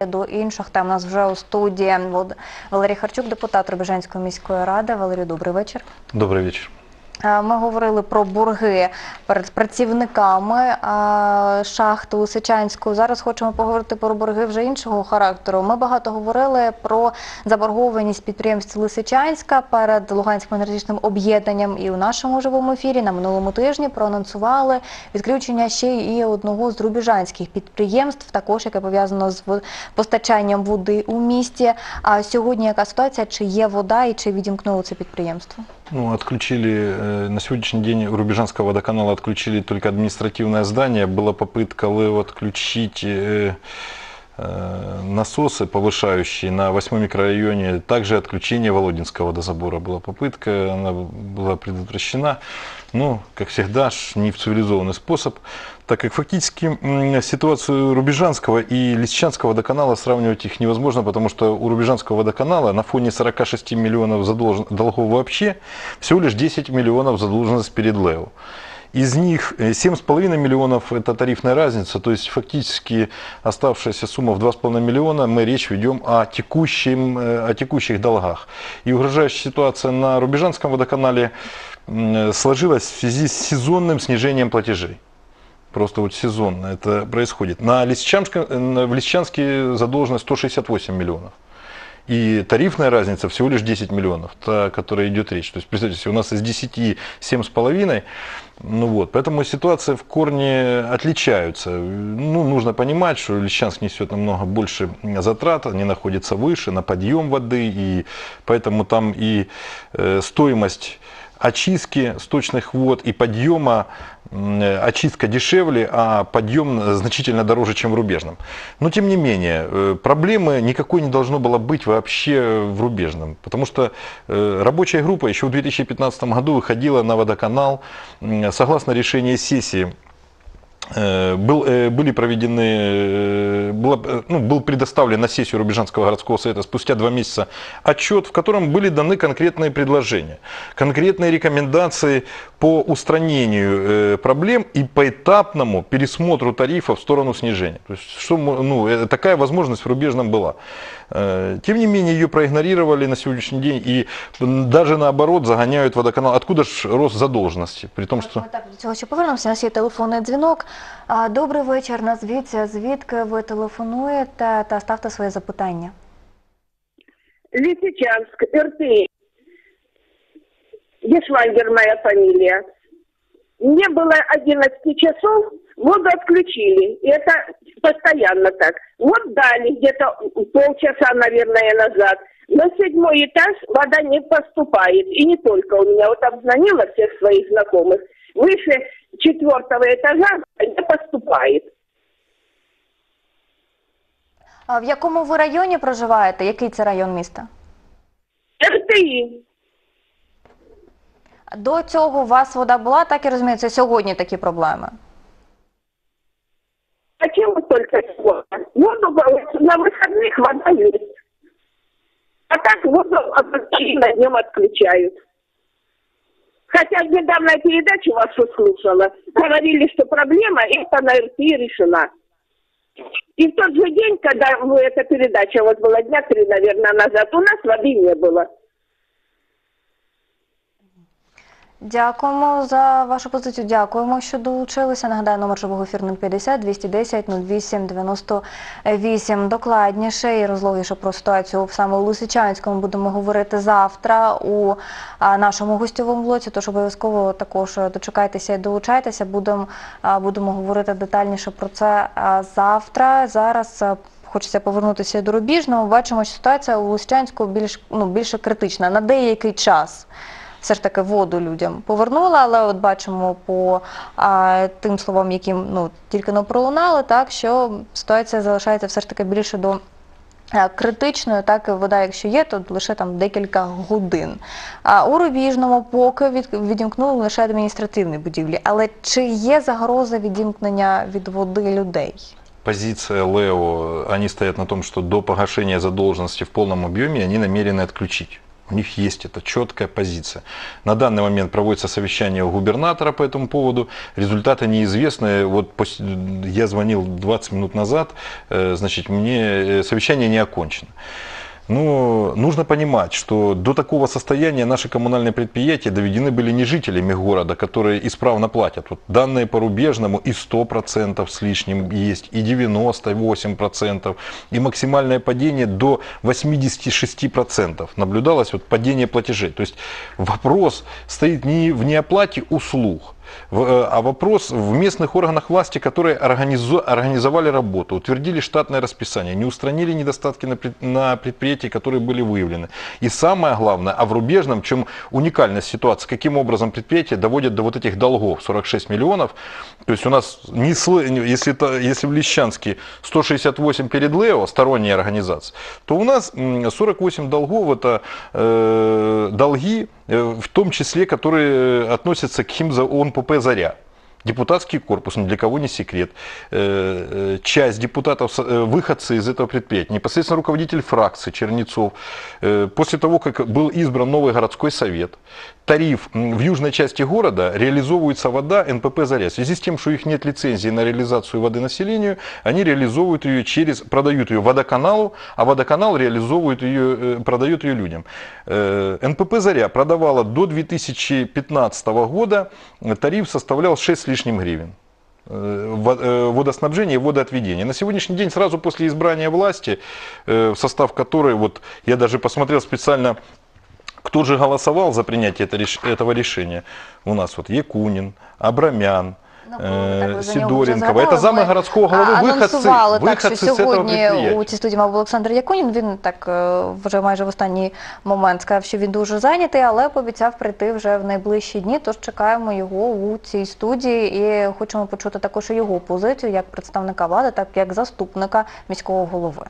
До інших тем у нас вже у студії Валерій Харчук, депутат Рубіжанської міської ради. Валерію, добрий вечір. Добрый вечер. Е, Ми говорили про борги перед працівниками е, шахти Лисичанської. Зараз хочемо поговорити про борги вже іншого характеру. Ми багато говорили про заборгованість підприємств Лисичанська перед Луганським енергетичним об'єднанням. І у нашому живому ефірі на минулому тижні проанонсували відключення ще і одного з рубіжанських підприємств, також яке пов'язано з постачанням води у місті. А сьогодні яка ситуація? Чи є вода і чи відімкнуло це підприємство? Ну, отключили, э, на сегодняшний день у Рубежанского водоканала отключили только административное здание. Была попытка ЛЭО отключить э, э, насосы, повышающие на восьмом микрорайоне. Также отключение Володинского водозабора была попытка, она была предотвращена. Ну, как всегда, не в цивилизованный способ, так как фактически ситуацию Рубежанского и Лисичанского водоканала сравнивать их невозможно, потому что у Рубежанского водоканала на фоне 46 миллионов задолжен- долгов вообще всего лишь 10 миллионов задолженность перед ЛЭО. Из них э, 7,5 миллионов – это тарифная разница, то есть фактически оставшаяся сумма в 2,5 миллиона, мы речь ведем о, текущем, э, о текущих долгах. И угрожающая ситуация на Рубежанском водоканале сложилась в связи с сезонным снижением платежей. Просто вот сезонно это происходит. На Лисичанском, э, в Лисичанске задолженность 168 миллионов. И тарифная разница всего лишь 10 миллионов, та, о которой идет речь. То есть, представьте себе, у нас из 10 7,5, ну вот, поэтому ситуации в корне отличаются. Ну, нужно понимать, что Лисичанск несет намного больше затрат, они находятся выше, на подъем воды, и поэтому там и э, стоимость очистки сточных вод и подъема э, очистка дешевле, а подъем значительно дороже, чем в рубежном. Но тем не менее, э, проблемы никакой не должно было быть вообще в рубежном, потому что э, рабочая группа еще в 2015 году выходила на водоканал согласно решению сессии был, э, были проведены, э, было, э, ну, был предоставлен на сессию Рубежанского городского совета спустя два месяца отчет, в котором были даны конкретные предложения, конкретные рекомендации по устранению э, проблем и поэтапному пересмотру тарифа в сторону снижения. То есть, что, ну, э, такая возможность в Рубежном была. Э, Тем не менее, ее проигнорировали на сегодняшний день и м, даже наоборот загоняют водоканал. Откуда же рост задолженности? При том, что... Ми так до цього ще повернемося. У нас є телефонний дзвінок. А, Добрий вечір. Назвіться, звідки ви телефонуєте та ставте своє запитання. Лисичанск, РТ. Гешвангер моя фамилия. Мне было 11 часов, воду отключили. И это постоянно так. Вот дали где-то полчаса, наверное, назад. На седьмой этаж вода не поступает. И не только у меня. Вот обзвонила всех своих знакомых. Выше четвертого этажа не поступает. А в якому ви районі проживаєте? Який це район міста? РТИ. До цього у вас вода була, так і розумію, це сьогодні такі проблеми. Почему только сегодня? Воду на выходных вода есть. А так воду на днем отключают. Хотя в недавней передаче вашу слушала, говорили, что проблема эта на РТ решена. И в тот же день, когда вы, эта передача вот была дня три, наверное, назад, у нас воды не было. Дякуємо за вашу позицію. Дякуємо, що долучилися. Нагадаю, номер живого ефіру 050 210 08 98. Докладніше і розлогіше про ситуацію саме у Лисичанському будемо говорити завтра у нашому гостьовому блоці. Тож обов'язково також дочекайтеся і долучайтеся. Будемо, будемо говорити детальніше про це завтра. Зараз Хочеться повернутися до Рубіжного. Бачимо, що ситуація у Лисичанську більш ну більше критична на деякий час все ж таки воду людям повернула, але от бачимо по а, тим словам, які ну, тільки не пролунали, так, що ситуація залишається все ж таки більше до е, критичною, так вода, якщо є, то лише там декілька годин. А у Рубіжному поки від, відімкнули лише адміністративні будівлі. Але чи є загроза відімкнення від води людей? Позиция Лео, они стоят на том, что до погашения задолженности в полном объеме они намерены отключить. У них есть эта четкая позиция. На данный момент проводится совещание у губернатора по этому поводу. Результаты неизвестны. Вот я звонил 20 минут назад, э, значит, мне э, совещание не окончено. Но нужно понимать, что до такого состояния наши коммунальные предприятия доведены были не жителями города, которые исправно платят. Вот данные по рубежному и 100% с лишним есть, и 98%, и максимальное падение до 86% наблюдалось вот падение платежей. То есть вопрос стоит не в неоплате услуг, а вопрос в местных органах власти, которые организовали работу, утвердили штатное расписание, не устранили недостатки на, пред- на предприятии, которые были выявлены. И самое главное, а в рубежном, чем уникальность ситуации, каким образом предприятия доводят до вот этих долгов 46 миллионов. То есть у нас, не если, это, если в Лещанске 168 перед Лео, сторонняя организация, то у нас м, 48 долгов это э, долги, э, в том числе, которые относятся к химза ОНПП «Заря». Депутатский корпус, ни для кого не секрет. Э, э, Часть депутатов, э, выходцы из этого предприятия, непосредственно руководитель фракции Чернецов, э, после того, как был избран новый городской совет, тариф в южной части города реализовывается вода НПП «Заря». В связи с тем, что их нет лицензии на реализацию воды населению, они реализовывают ее через, продают ее водоканалу, а водоканал реализовывает ее, э, продает ее людям. Э, НПП «Заря» продавала до 2015 года, э, тариф составлял 6 с лишним гривен во- водоснабжения и водоотведения. На сегодняшний день, сразу после избрания власти, в состав которой, вот я даже посмотрел специально, кто же голосовал за принятие это реш- этого решения. У нас вот Якунин, Абрамян, Ну, э, так ви за нього вже Сидоренкова. Это згадали. замы Ми, городского головы, а, выходцы, анонсували так, що выходцы с этого сьогодні предприятия. у цій студії мав Олександр Якунін. Він так е, вже майже в останній момент сказав, що він дуже зайнятий, але пообіцяв прийти вже в найближчі дні. Тож чекаємо його у цій студії і хочемо почути також і його позицію як представника влади, так як заступника міського голови.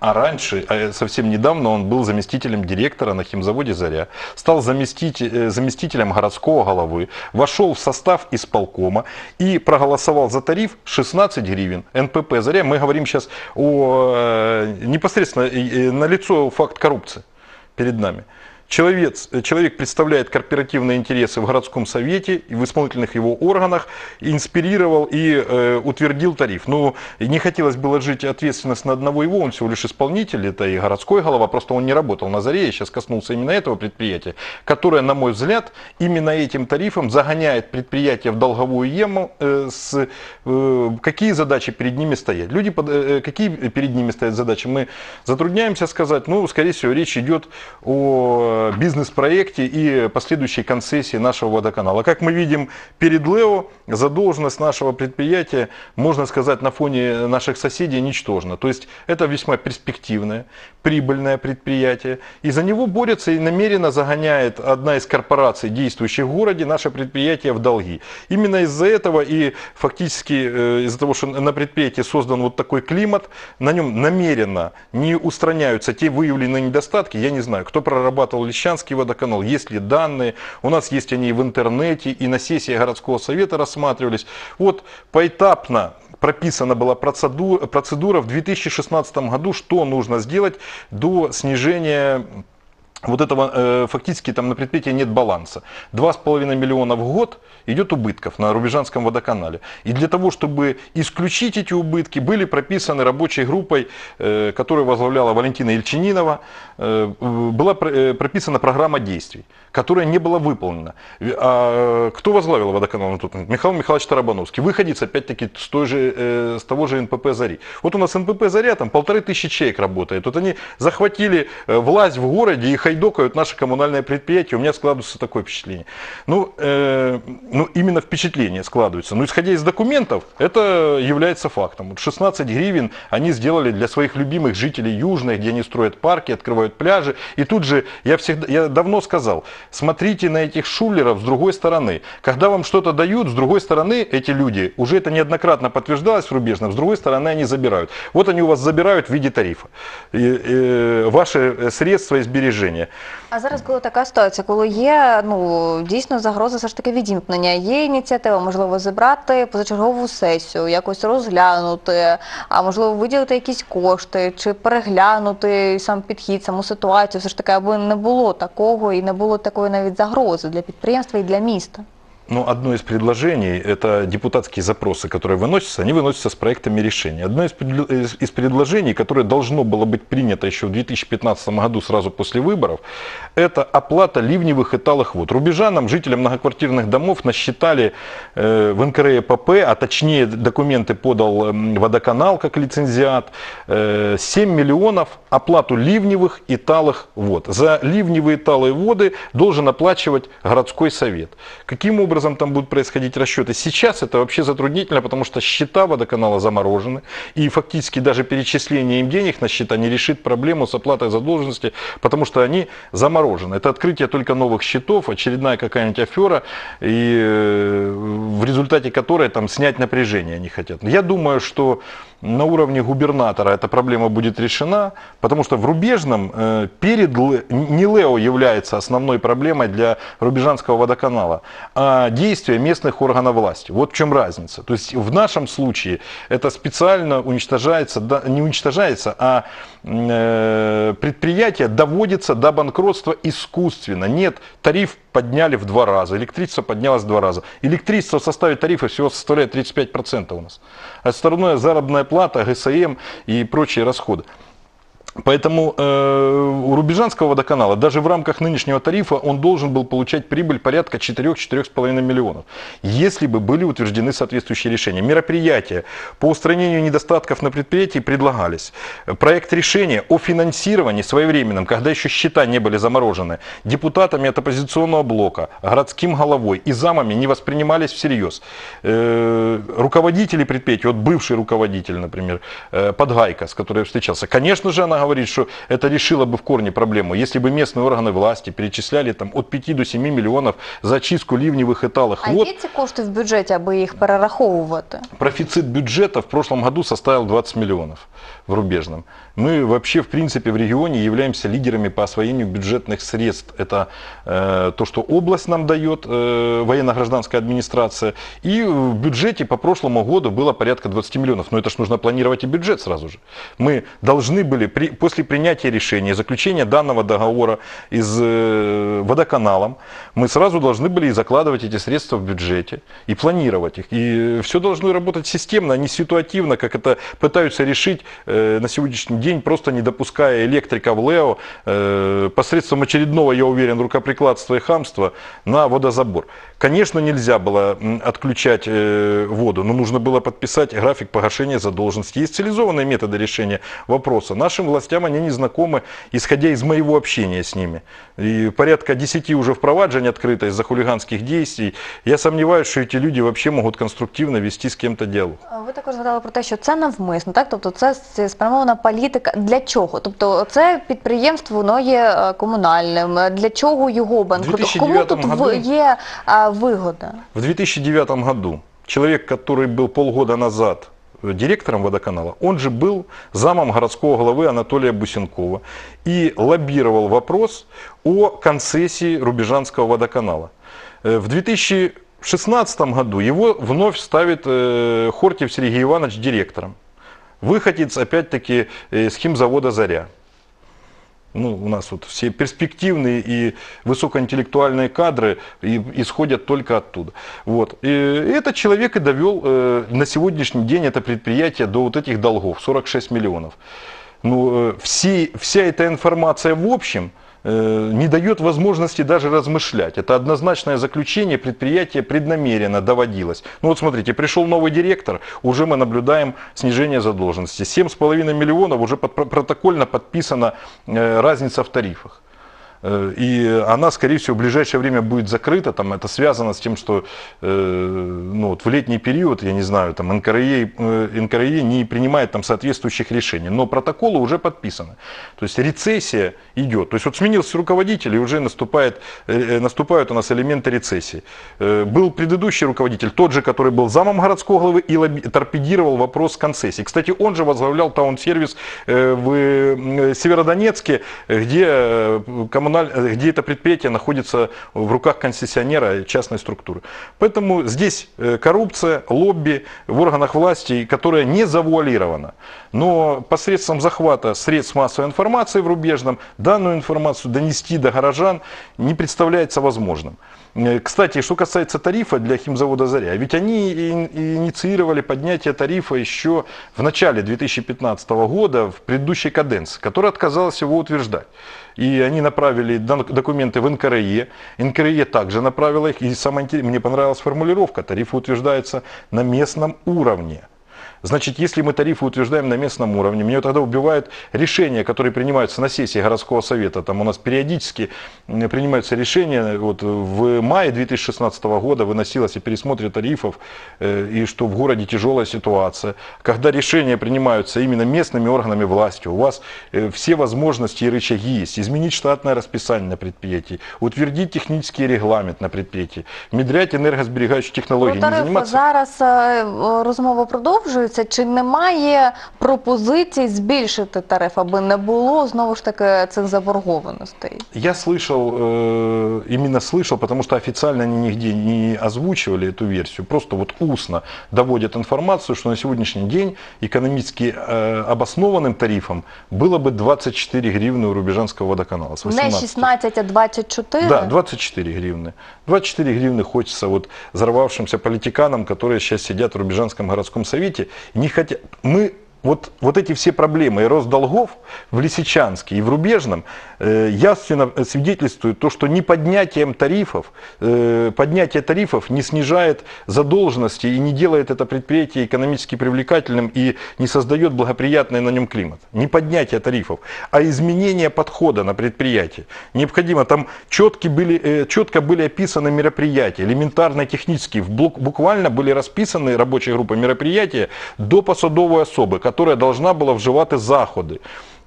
А раньше, а совсем недавно, он был заместителем директора на химзаводе «Заря», стал заместить- э, заместителем городского головы, вошел в состав исполкома и проголосовал за тариф 16 гривен. НПП «Заря», мы говорим сейчас о э, непосредственно э, налицо факт коррупции перед нами. Человек, человек представляет корпоративные интересы в городском совете и в исполнительных его органах, инспирировал и э, утвердил тариф. Ну, не хотелось бы ложить ответственность на одного его, он всего лишь исполнитель, это и городской голова, просто он не работал на заре, я сейчас коснулся именно этого предприятия, которое, на мой взгляд, именно этим тарифом загоняет предприятие в долговую ему. э, с, э, какие задачи перед ними стоят? Люди, под- э, какие перед ними стоят задачи? Мы затрудняемся сказать, ну, скорее всего, речь идет о бизнес-проекте и последующей концессии нашего водоканала. Как мы видим, перед Лео задолженность нашего предприятия, можно сказать, на фоне наших соседей ничтожна. То есть это весьма перспективное, прибыльное предприятие. И за него борется и намеренно загоняет одна из корпораций, действующих в городе, наше предприятие в долги. Именно из-за этого и фактически э, из-за того, что на предприятии создан вот такой климат, на нем намеренно не устраняются те выявленные недостатки. Я не знаю, кто прорабатывал Лещанский водоканал, есть ли данные. У нас есть они и в интернете, и на сессии городского совета рассматривались. Вот поэтапно прописана была процедура, процедура в 2016 году, что нужно сделать до снижения вот этого э, фактически там на предприятии нет баланса. 2,5 миллиона в год идет убытков на Рубежанском водоканале. И для того, чтобы исключить эти убытки, были прописаны рабочей группой, э, которую возглавляла Валентина Ильчининова, э, была э, прописана программа действий, которая не была выполнена. А кто возглавил водоканал на тот момент? Михаил Михайлович Тарабановский. Выходец, опять-таки, с, той же, э, с того же НПП «Зари». Вот у нас НПП «Заря», там полторы тысячи человек работает. Вот они захватили э, власть в городе и ухайдокают наши коммунальные предприятия, у меня складывается такое впечатление. Ну, э, ну, именно впечатление складывается. Но исходя из документов, это является фактом. Вот 16 гривен они сделали для своих любимых жителей Южной, где они строят парки, открывают пляжи. И тут же, я, всегда, я давно сказал, смотрите на этих шулеров с другой стороны. Когда вам что-то дают, с другой стороны, эти люди, уже это неоднократно подтверждалось в рубежном, с другой стороны они забирают. Вот они у вас забирают в виде тарифа. И, э, ваши средства и сбережения. А зараз, коли така ситуація, коли є ну дійсно загроза все ж таки відімкнення, є ініціатива, можливо, зібрати позачергову сесію, якось розглянути, а можливо виділити якісь кошти чи переглянути сам підхід, саму ситуацію, все ж таки, аби не було такого і не було такої навіть загрози для підприємства і для міста. Ну, одно из предложений, это депутатские запросы, которые выносятся, они выносятся с проектами решений. Одно из, из- предложений, которое должно было быть принято еще в 2015 году, сразу после выборов, это оплата ливневых и талых вод. Рубежанам, жителям многоквартирных домов насчитали э, в НКРЕПП, а точнее документы подал м, водоканал как лицензиат, э, 7 миллионов оплату ливневых и талых вод. За ливневые и талые воды должен оплачивать городской совет. Каким образом там будут происходить расчеты? Сейчас это вообще затруднительно, потому что счета водоканала заморожены, и фактически даже перечисление им денег на счета не решит проблему с оплатой задолженности, потому что они заморожены. Это открытие только новых счетов, очередная какая-нибудь афера, и э, в результате которой там снять напряжение они хотят. Я думаю, что на уровне губернатора эта проблема будет решена, потому что в Рубежном э, перед не Лео является основной проблемой для Рубежанского водоканала, а действия местных органов власти. Вот в чем разница. То есть в нашем случае это специально уничтожается, не уничтожается, а э, предприятие доводится до банкротства искусственно. Нет, тариф подняли в два раза, электричество поднялось в два раза. Электричество в составе тарифа всего составляет 35% у нас. Остальное заработная плата, ГСМ и прочие расходы. Поэтому э, у Рубежанского водоканала даже в рамках нынешнего тарифа он должен был получать прибыль порядка 4-4,5 миллионов, если бы были утверждены соответствующие решения. Мероприятия по устранению недостатков на предприятии предлагались. Проект решения о финансировании своевременном, когда еще счета не были заморожены, депутатами от оппозиционного блока, городским головой и замами не воспринимались всерьез. Э, руководители предприятий, вот бывший руководитель, например, э, Подгайка, с которой я встречался, конечно же, она говорит, что это решило бы в корне проблему, если бы местные органы власти перечисляли там от 5 до 7 миллионов за очистку ливневых и талых А вод. є ці кошти в бюджеті, аби їх перераховувати? Профицит бюджета в прошлом году составил 20 миллионов в Рубежном. Мы вообще, в принципе, в регионе являемся лидерами по освоению бюджетных средств. Это э, то, что область нам дает, э, военно-гражданская администрация. И в бюджете по прошлому году было порядка 20 миллионов. Но это ж нужно планировать и бюджет сразу же. Мы должны были при- после принятия решения, заключения данного договора из э, водоканалом, мы сразу должны были и закладывать эти средства в бюджете и планировать их. И все должно работать системно, а не ситуативно, как это пытаются решить э, на сегодняшний день, просто не допуская электрика в ЛЭО э, посредством очередного, я уверен, рукоприкладства и хамства на водозабор. Конечно, нельзя было м, отключать э, воду, но нужно было подписать график погашения задолженности. Есть цивилизованные методы решения вопроса. Нашим властям они не знакомы, исходя из моего общения с ними. И порядка 10 уже впроваджень открыто из-за хулиганских действий. Я сомневаюсь, что эти люди вообще могут конструктивно вести с кем-то диалог. Ви також згадали про те, що це навмисно, так? Тобто це с- спрямована політика. Для чого? Тобто це підприємство воно є е, комунальним. Для чого його банкрут? Кому 2009 тут в- году- є е, вигода? В 2009 году человек, который был полгода назад э, директором водоканала, он же был замом городского главы Анатолия Бусенкова и лоббировал вопрос о концессии Рубежанского водоканала. Э, В 2016 году его вновь ставит э, Хортьев Сергей Иванович директором. Выходец, опять-таки, с химзавода «Заря». Ну, у нас вот все перспективные и высокоинтеллектуальные кадры исходят только оттуда. Вот. И этот человек и довел э, на сегодняшний день это предприятие до вот этих долгов, 46 миллионов. Ну, э, все, вся эта информация в общем не дает возможности даже размышлять. Это однозначное заключение, предприятие преднамеренно доводилось. Ну вот смотрите, пришел новый директор, уже мы наблюдаем снижение задолженности. 7,5 миллионов уже под- протокольно подписана э, разница в тарифах. Э, И она, скорее всего, в ближайшее время будет закрыта. Там это связано с тем, что э, ну, вот в летний период, я не знаю, там НКРЕ, э, НКРЕ не принимает там соответствующих решений. Но протоколы уже подписаны. То есть рецессия идет. То есть вот сменился руководитель, и уже наступает, наступают у нас элементы рецессии. Был предыдущий руководитель, тот же, который был замом городского главы и лобби- торпедировал вопрос концессии. Кстати, он же возглавлял таун-сервис в Северодонецке, где, э, коммуналь... э, где это предприятие находится в руках концессионера частной структуры. Поэтому здесь э, коррупция, лобби в органах власти, которая не завуалирована. Но посредством захвата средств массовой информации в рубежном данную информацию донести до горожан не представляется возможным. Э, Кстати, что касается тарифа для химзавода «Заря», ведь они инициировали поднятие тарифа еще в начале 2015 года, в предыдущей каденции, которая отказалась его утверждать. И они направили документы в НКРЕ. НКРЕ также направила их. И самое интересное, мне понравилась формулировка. Тарифы утверждаются на местном уровне. Значит, если мы тарифы утверждаем на местном уровне, меня тогда убивают решения, которые принимаются на сессии городского совета. Там у нас периодически принимаются решения. Вот в мае 2016 года выносилось о пересмотре тарифов, э, и что в городе тяжелая ситуация. Когда решения принимаются именно местными органами власти, у вас э, все возможности и рычаги есть. Изменить штатное расписание на предприятии, утвердить технический регламент на предприятии, внедрять энергосберегающие технологии. Про тарифи заниматься зараз е, е, розмова продовжується. Чи немає пропозицій збільшити тариф, аби не було знову ж таки цих заборгованостей? Я слышал, э, именно слышал, потому что официально они нигде не озвучивали эту версию, просто вот устно доводят информацию, что на сегодняшний день экономически э, обоснованным тарифом было бы 24 гривны у Рубежанского водоканала. С Не 18. 16, а 24? Да, 24 гривны. 24 гривны хочется вот взорвавшимся политиканам, которые сейчас сидят в Рубежанском городском совете, и не хотят. Мы вот, вот эти все проблемы и рост долгов в Лисичанске и в Рубежном э, ясно свидетельствуют то, что не поднятием тарифов, э, поднятие тарифов не снижает задолженности и не делает это предприятие экономически привлекательным и не создает благоприятный на нем климат. Не поднятие тарифов, а изменение подхода на предприятие. Необходимо, там четко были, э, четко были описаны мероприятия, элементарно технические, буквально были расписаны рабочей группой мероприятия до посадовой особи, которая должна была вживати заходи.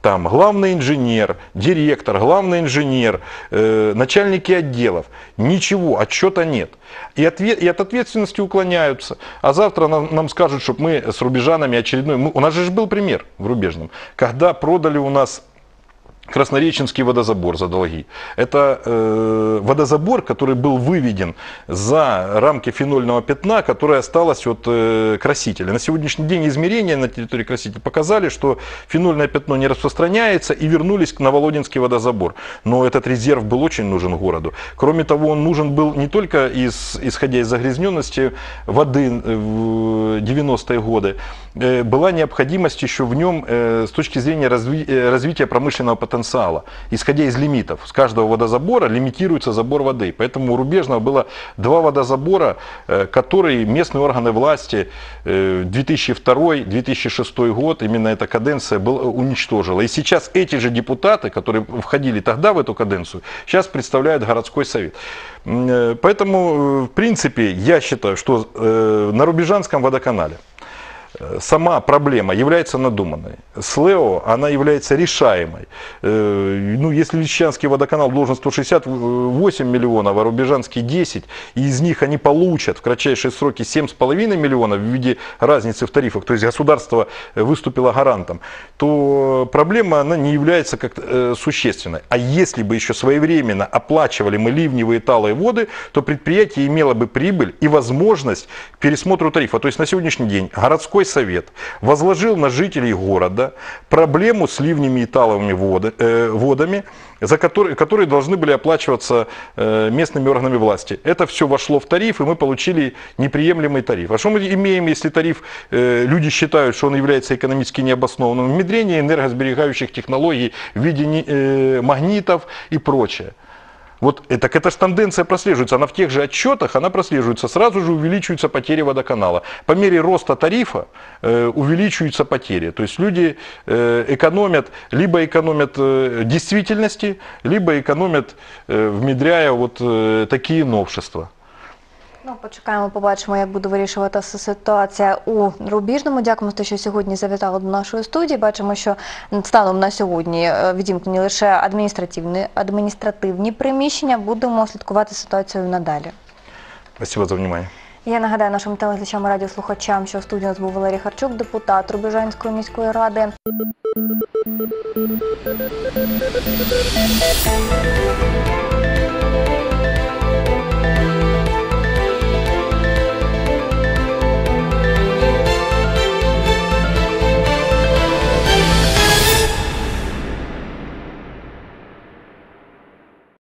Там главный инженер, директор, главный инженер, э, начальники отделов. Ничего, отчета нет. И, отве- и от ответственности уклоняются. А завтра нам, нам скажут, чтобы мы с рубежанами очередной... мы- у нас же был пример в Рубежном, когда продали у нас Краснореченский водозабор за долги. Это э, водозабор, который был выведен за рамки фенольного пятна, которое осталось от э, красителя. На сегодняшний день измерения на территории красителя показали, что фенольное пятно не распространяется и вернулись к Новолодинский водозабор. Но этот резерв был очень нужен городу. Кроме того, он нужен был не только из, исходя из загрязненности воды э, в 90-е годы, была необходимость еще в нем э, с точки зрения э, развития промышленного потенциала. Исходя из лимитов, с каждого водозабора лимитируется забор воды. Поэтому у Рубежного было два водозабора, э, которые местные органы власти э, 2002-2006 год, именно эта каденция была, уничтожила. И сейчас эти же депутаты, которые входили тогда в эту каденцию, сейчас представляют городской совет. Э, Поэтому, э, в принципе, я считаю, что э, на Рубежанском водоканале э, сама проблема является надуманной. С Лео она является решаемой. Э, Ну, если Лисичанский водоканал должен 168 миллионов, а Рубежанский 10, и из них они получат в кратчайшие сроки 7,5 миллионов в виде разницы в тарифах, то есть государство выступило гарантом, то проблема она не является как э, существенной. А если бы еще своевременно оплачивали мы ливневые талые воды, то предприятие имело бы прибыль и возможность к пересмотру тарифа. То есть на сегодняшний день городской совет возложил на жителей города проблему с ливнями и таловыми э, водами, за которые, которые должны были оплачиваться э, местными органами власти. Это все вошло в тариф, и мы получили неприемлемый тариф. А что мы имеем, если тариф, э, люди считают, что он является экономически необоснованным? Внедрение энергосберегающих технологий в виде магнитов и прочее. Вот э, так это же тенденция прослеживается. Она в тех же отчетах, она прослеживается. Сразу же увеличиваются потери водоканала. По мере роста тарифа э, увеличиваются потери. То есть люди э, экономят, либо экономят э, действительности, либо экономят, э, внедряя вот э, такие новшества. Ну, почекаємо, побачимо, як буде вирішуватися ситуація у Рубіжному. Дякуємо, те, що сьогодні завітали до нашої студії. Бачимо, що станом на сьогодні е, відімкнені лише адміністративні, адміністративні приміщення. Будемо слідкувати ситуацію надалі. Спасибо за внимание. Я нагадаю нашим телеглядачам і радіослухачам, що в студії у нас був Валерій Харчук, депутат Рубіжанської міської ради.